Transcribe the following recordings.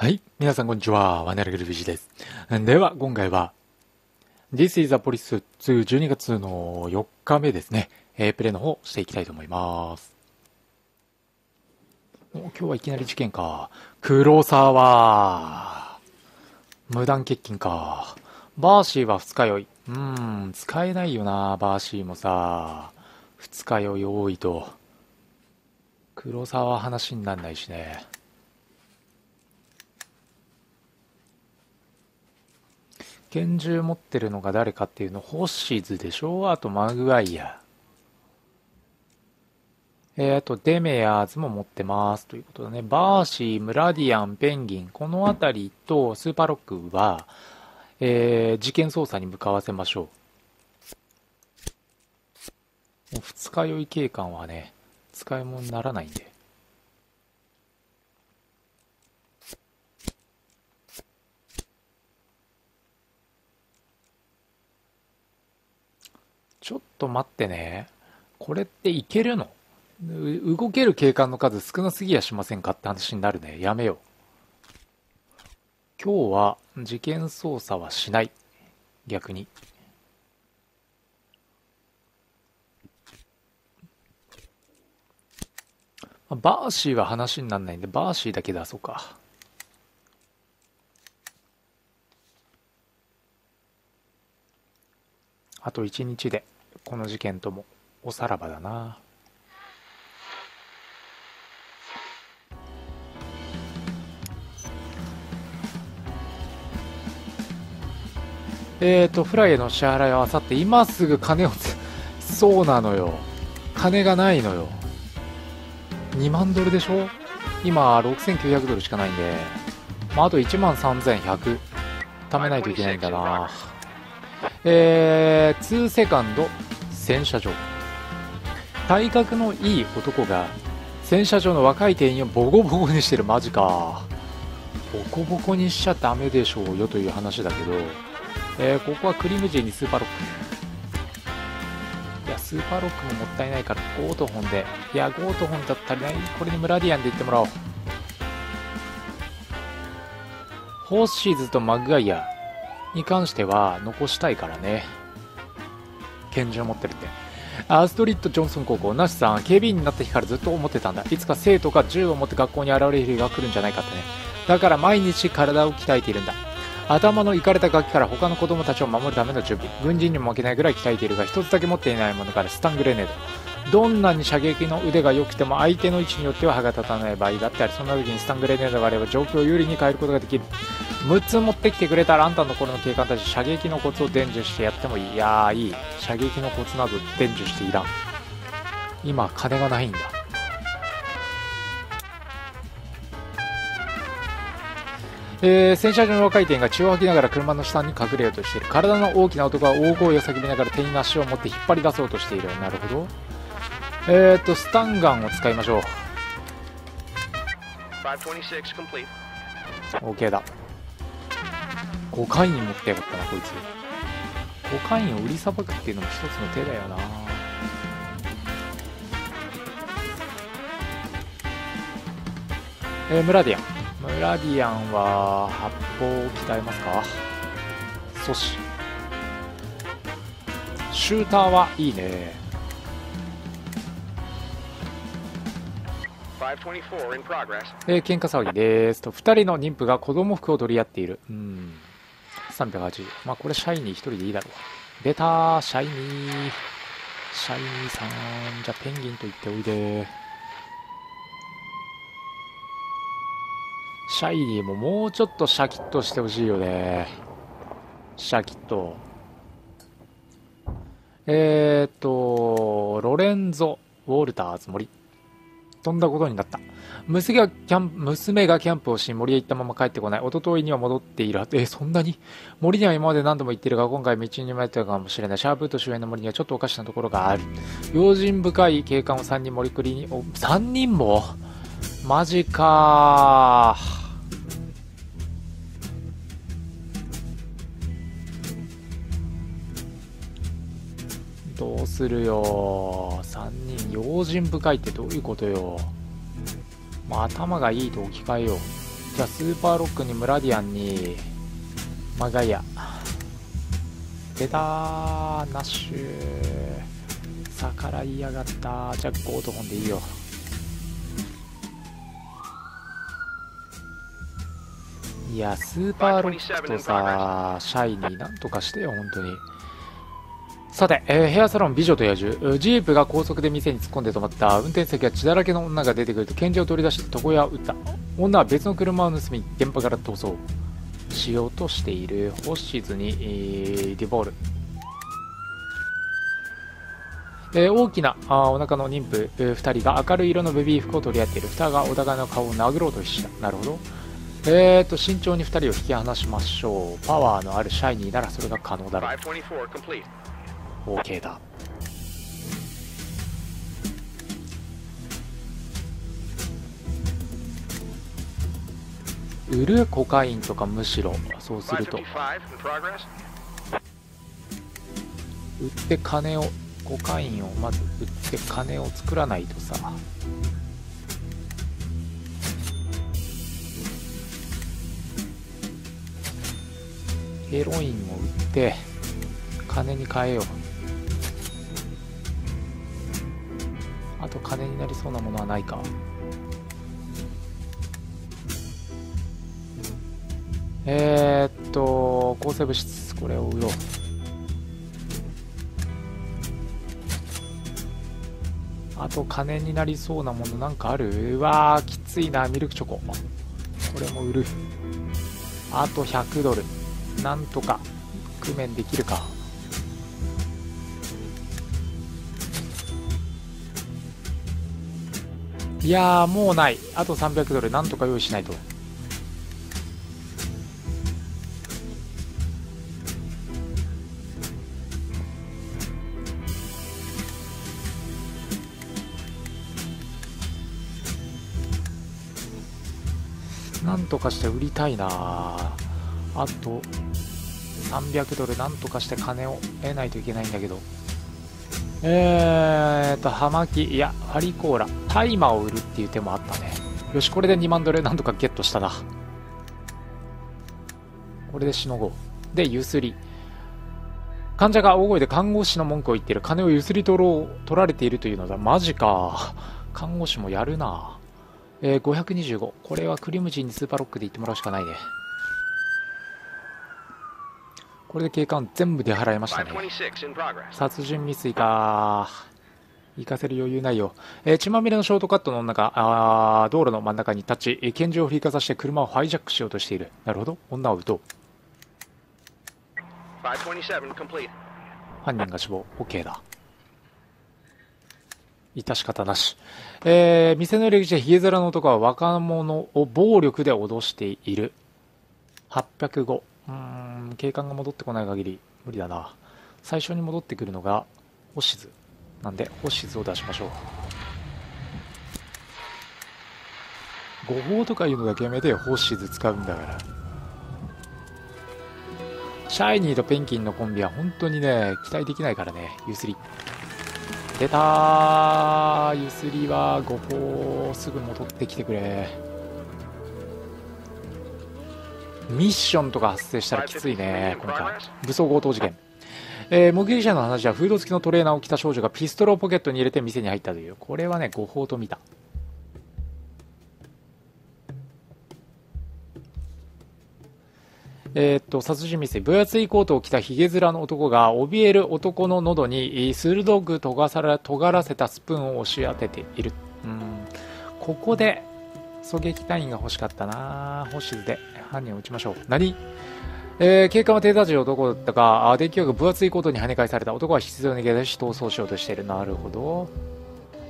はい。皆さんこんにちは。ワネルグルビジです。では、今回は、This is a Police 2 12月の4日目ですね。えー、プレイの方していきたいと思います。今日はいきなり事件か。黒沢。無断欠勤か。バーシーは二日酔い。うーん、使えないよな、バーシーもさ。二日酔い多いと。黒沢は話になんないしね。拳銃持ってるのが誰かっていうの、ホッシーズでしょ？あとマグワイア。えー、あとデメアーズも持ってます。ということだね。バーシー、ムラディアン、ペンギン、この辺りとスーパーロックは、えー、事件捜査に向かわせましょう。もう二日酔い警官はね、使い物にならないんで。ちょっと待ってね。これっていけるの？動ける警官の数少なすぎやしませんかって話になるね。やめよう。今日は事件捜査はしない。逆に。バーシーは話にならないんで、バーシーだけ出そうか。あと一日で、この事件ともおさらばだな。えーと、フライへの支払いはあさって、今すぐ金を、そうなのよ。金がないのよ。2万ドルでしょ？今、6900ドルしかないんで、まあ、あと1万3100貯めないといけないんだな。えー、2セカンド、洗車場。体格のいい男が、洗車場の若い店員をボコボコにしてる、マジか。ボコボコにしちゃダメでしょうよという話だけど、えー、ここはクリムジーにスーパーロック。いや、スーパーロックももったいないから、ゴートホンで。いや、ゴートホンだったりない。これにムラディアンで言ってもらおう。ホーシーズとマグガイアに関しては残したいからね。拳銃持ってるって。アストリッド・ジョンソン高校、ナシさん、警備員になった日からずっと思ってたんだ。いつか生徒が銃を持って学校に現れる日が来るんじゃないかってね。だから毎日体を鍛えているんだ。頭のいかれたガキから他の子供たちを守るための準備軍人にも負けないぐらい鍛えているが一つだけ持っていないものからスタングレネードどんなに射撃の腕が良くても相手の位置によっては歯が立たない場合があってありそんな時にスタングレネードがあれば状況を有利に変えることができる6つ持ってきてくれたらあんたの頃の警官たち射撃のコツを伝授してやってもいい。いやーいい。射撃のコツなど伝授していらん。今金がないんだ。えー、洗車場の若い店員が血を吐きながら車の下に隠れようとしている。体の大きな男が大声を叫びながら店員の足を持って引っ張り出そうとしている。なるほど。えーとスタンガンを使いましょう。OK だコカイン持ってやがったなこいつ。コカインを売りさばくっていうのも一つの手だよな。えー、ムラディアン。ムラディアンは発砲を鍛えますか？阻止。シューターはいいね。えー、喧嘩騒ぎです。と2人の妊婦が子供服を取り合っている。うん380まあこれシャイニー1人でいいだろう出たシャイニーシャイニーさんじゃあペンギンと言っておいでシャイニーももうちょっとシャキッとしてほしいよね。シャキッと。えーっと、ロレンゾ・ウォルターズ森。飛んだことになった。娘がキャン娘がキャンプをし、森へ行ったまま帰ってこない。一昨日には戻っている。え、そんなに？森には今まで何度も行っているが、今回道に迷ったかもしれない。シャープート周辺の森にはちょっとおかしなところがある。用心深い警官を3人森くりに、お、3人も？マジかー。どうするよ。3人用心深いってどういうことよ、まあ、頭がいいと置き換えよう。じゃあスーパーロックにムラディアンにマガイア出たーナッシュ逆らいやがった。じゃあゴートホンでいいよ。いやスーパーロックとさシャイニーなんとかしてよ本当に。さて、えー、ヘアサロン美女と野獣。ジープが高速で店に突っ込んで止まった。運転席は血だらけの女が出てくると拳銃を取り出して床屋を撃った。女は別の車を盗み現場から逃走。しようとしている。ホッシーズに、えー、ディボール、えー、大きなあお腹の妊婦、えー、2人が明るい色のベビー服を取り合っている。2人がお互いの顔を殴ろうとした。なるほど。えーと慎重に2人を引き離しましょう。パワーのあるシャイニーならそれが可能だろう。OK だ。売るコカインとかむしろそうすると。売って金をコカインをまず売って金を作らないとさ。ヘロインを売って金に変えよう。あと金になりそうなものはないか。えー、っと抗生物質これを売ろう。あと金になりそうなものなんかある？うわーきついなミルクチョコ。これも売る。あと100ドル。なんとか工面できるか。いやーもうない。あと300ドルなんとか用意しないと。なんとかして売りたいなあと300ドルなんとかして金を得ないといけないんだけど。えーと、葉巻、いや、ファリコーラ、大麻を売るっていう手もあったね。よし、これで2万ドルなんとかゲットしたな。これでしのごう。で、ゆすり。患者が大声で看護師の文句を言っている。金をゆすり取ろう、取られているというのだ。マジか。看護師もやるな。えー、525。これはクリムジンにスーパーロックで言ってもらうしかないね。これで警官全部出払いましたね。殺人未遂か。行かせる余裕ないよ。えー、血まみれのショートカットの中、あ道路の真ん中に立ち、えー、拳銃を振りかざして車をハイジャックしようとしている。なるほど。女を撃とう。犯人が死亡。OK だ。致し方なし。えー、店の入り口でヒゲ面の男は若者を暴力で脅している。805。うーん、警官が戻ってこない限り無理だな。最初に戻ってくるのが、ホシズ。なんで、ホシズを出しましょう。誤報とかいうのだけやめてよ、ホシズ使うんだから。シャイニーとペンキンのコンビは本当にね、期待できないからね、ゆすり。出たゆすりは誤報すぐ戻ってきてくれ。ミッションとか発生したらきついね、今回。武装強盗事件。えー、目撃者の話はフード付きのトレーナーを着た少女がピストルをポケットに入れて店に入ったという。これはね、誤報と見た。えー、っと、殺人未遂。分厚いコートを着たヒゲ面の男が、怯える男の喉に鋭く尖ら尖らせたスプーンを押し当てている。うん。ここで、狙撃隊員が欲しかったな星しで。犯人を撃ちましょう。何？えー、警官は偵察時男だったか、あ電気よく分厚いことに跳ね返された。男は必要に逃げ出し逃走しようとしている。なるほど。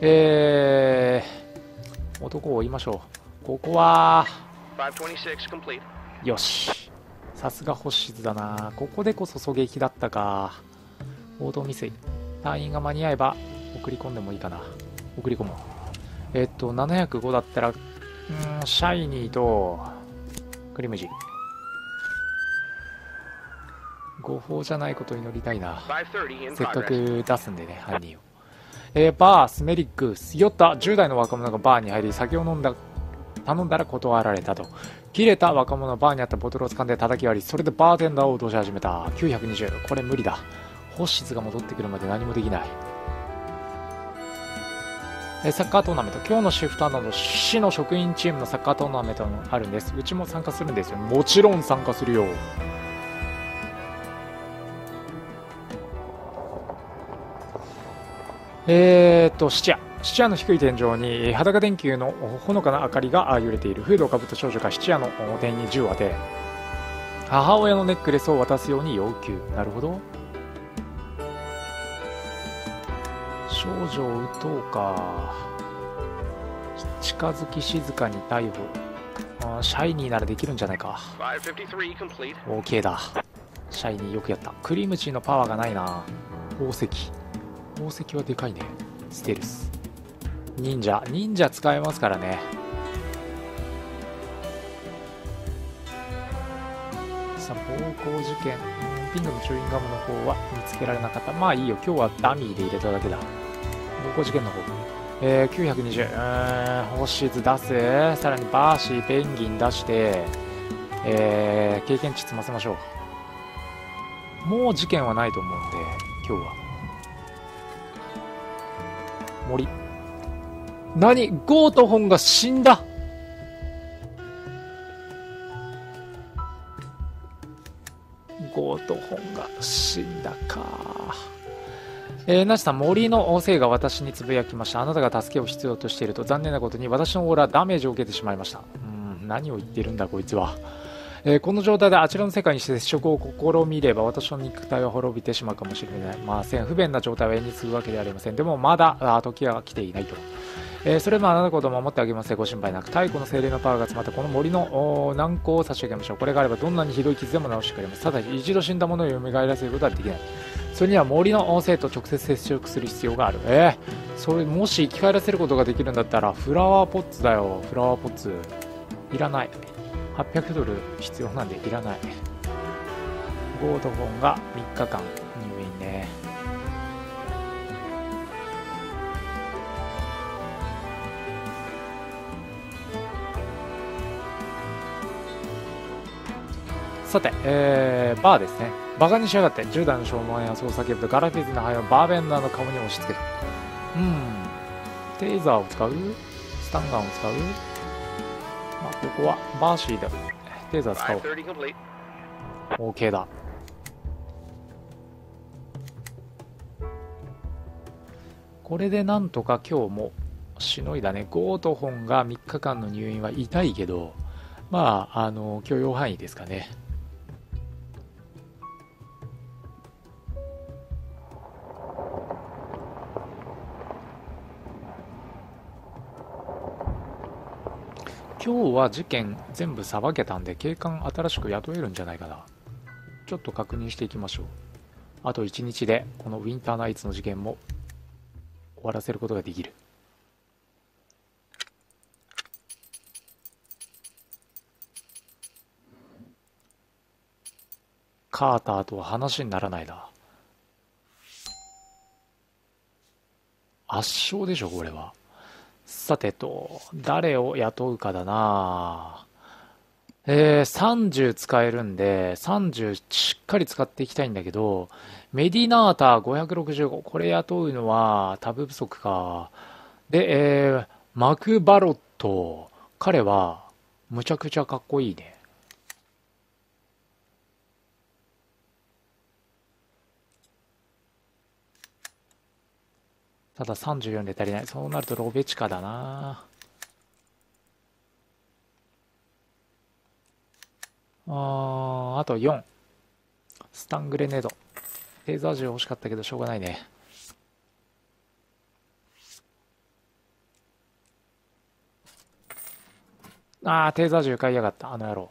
えー、男を追いましょう。ここは、よし。さすが星図だな。ここでこそ狙撃だったか。報道未遂。隊員が間に合えば送り込んでもいいかな。送り込もう。えっと、705だったら、うん、シャイニーと、クリムジ誤報じゃないことを祈りたいな。せっかく出すんでね犯人を。えー、バースメリック酔った10代の若者がバーに入り酒を飲んだ頼んだら断られたと。切れた若者バーにあったボトルを掴んで叩き割りそれでバーテンダーを脅し始めた。920これ無理だ。星質が戻ってくるまで何もできない。えサッカートーナメント。今日のシフトなど市の職員チームのサッカートーナメントもあるんです。うちも参加するんですよ。もちろん参加するよ。えー、っと質屋。質屋の低い天井に裸電球のほのかな明かりが揺れている。フードをかぶった少女が質屋の店員に銃を当て母親のネックレスを渡すように要求。なるほど。少女を撃とうか。近づき静かに逮捕。あシャイニーならできるんじゃないか。OK だ。シャイニーよくやった。クリームチーのパワーがないな。宝石。宝石はでかいね。ステルス。忍者。忍者使えますからね。さあ暴行事件。ピンクのチューインガムの方は見つけられなかった。まあいいよ。今日はダミーで入れただけだ暴行事件の方。えー、920うーん星図出す。さらにバーシーペンギン出して。えー、経験値積ませましょう。もう事件はないと思うんで今日は。森。何？ゴートホンが死んだ。ゴートホンが死んだか。えー、ナシさん、森のせいが私につぶやきました。あなたが助けを必要としていると、残念なことに私のオーラダメージを受けてしまいました。うん、何を言ってるんだ、こいつは。えー、この状態であちらの世界に接触を試みれば私の肉体は滅びてしまうかもしれません。不便な状態を絵にするわけではありません。でもまだあ時は来ていないと。えー、それもあなたのことを守ってあげますご心配なく太古の精霊のパワーが詰まったこの森の難攻を差し上げましょうこれがあればどんなにひどい傷でも治してくれますただ一度死んだものを蘇らせることはできないそれには森の音声と直接接触する必要がある。えー、それもし生き返らせることができるんだったらフラワーポッツだよ。フラワーポッツ。いらない。800ドル必要なんでいらない。ゴードフォンが3日間。さて、えー、バーですね。バカにしやがって、10代の少年や操作ケーブルガラフィズの灰をバーベンダーの顔に押し付けた。うん。テーザーを使う？スタンガンを使う？まあ、ここはバーシーでテーザー使おう。OK だ。これでなんとか今日もしのいだね。ゴートホンが3日間の入院は痛いけど、まあ、あの、許容範囲ですかね。今日は事件全部さばけたんで警官新しく雇えるんじゃないかな。ちょっと確認していきましょう。あと1日でこのウィンターナイツの事件も終わらせることができる。カーターとは話にならないな。圧勝でしょこれは。さてと、誰を雇うかだなえー、30使えるんで、30しっかり使っていきたいんだけど、メディナータ565、これ雇うのはタブ不足か。で、えー、マクバロット、彼はむちゃくちゃかっこいいね。ただ34で足りない。そうなるとロベチカだなああと4。スタングレネード。テーザー銃欲しかったけどしょうがないね。ああ、テーザー銃買いやがった。あの野郎。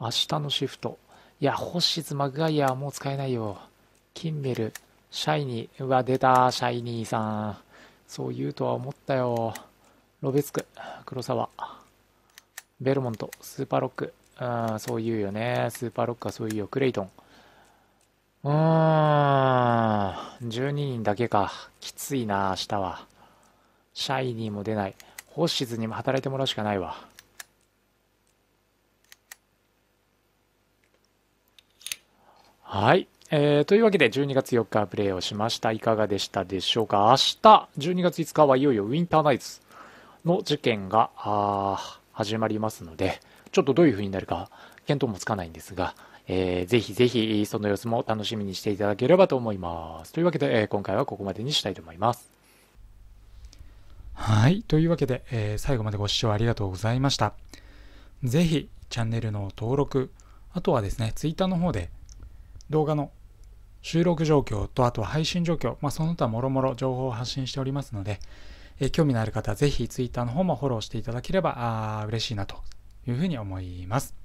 明日のシフト。いや、ホッシズ、マグガイアはもう使えないよ。キンメル、シャイニー。うわ、出た、シャイニーさん。そう言うとは思ったよ。ロベツク、黒沢、ベルモント、スーパーロック。うん、そう言うよね。スーパーロックはそう言うよ。クレイトン。うーん、12人だけか。きついな、明日は。シャイニーも出ない。ホーシーズにも働いてもらうしかないわ。はい。えー、というわけで12月4日プレイをしました。いかがでしたでしょうか？明日、12月5日はいよいよウィンターナイツの事件が始まりますので、ちょっとどういう風になるか見当もつかないんですが、えー、ぜひぜひその様子も楽しみにしていただければと思います。というわけで、えー、今回はここまでにしたいと思います。はい。というわけで、えー、最後までご視聴ありがとうございました。ぜひチャンネルの登録、あとはですね、Twitter の方で動画の収録状況と、あとは配信状況、まあ、その他もろもろ情報を発信しておりますので、え興味のある方はぜひ Twitter の方もフォローしていただければあ嬉しいなというふうに思います。